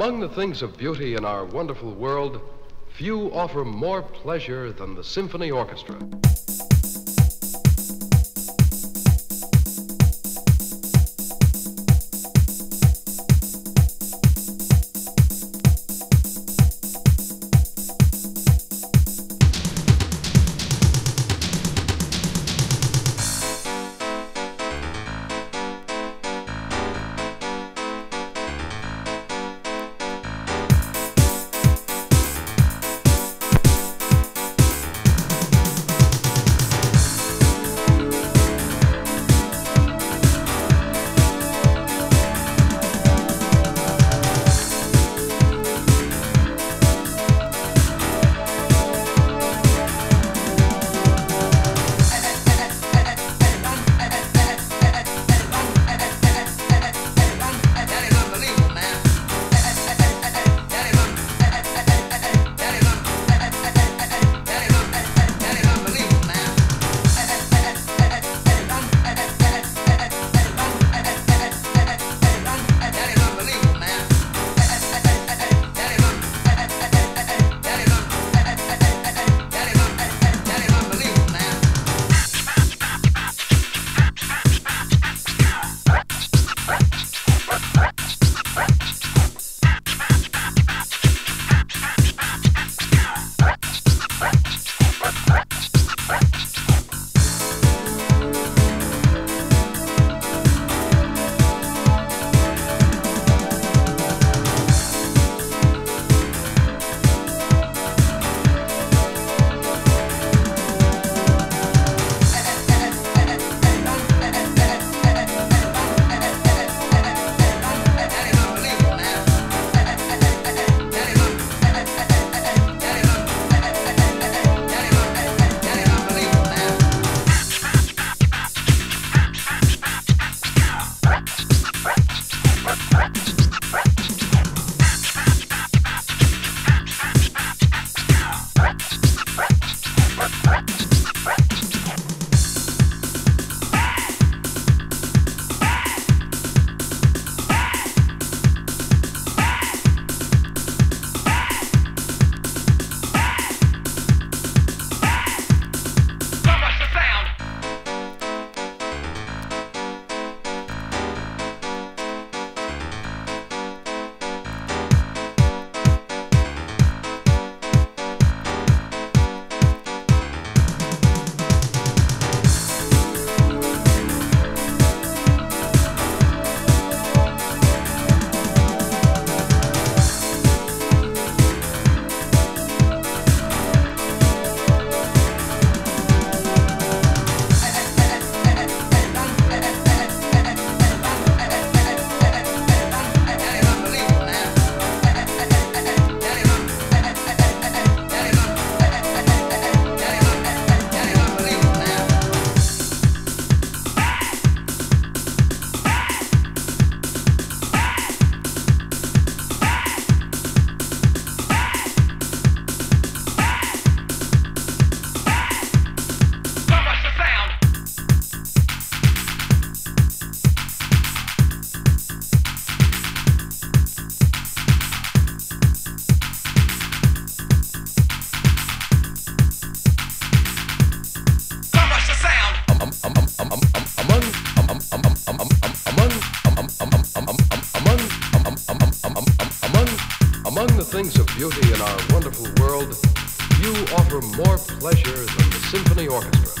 Among the things of beauty in our wonderful world, few offer more pleasure than the symphony orchestra. things of beauty in our wonderful world, you offer more pleasure than the symphony orchestra.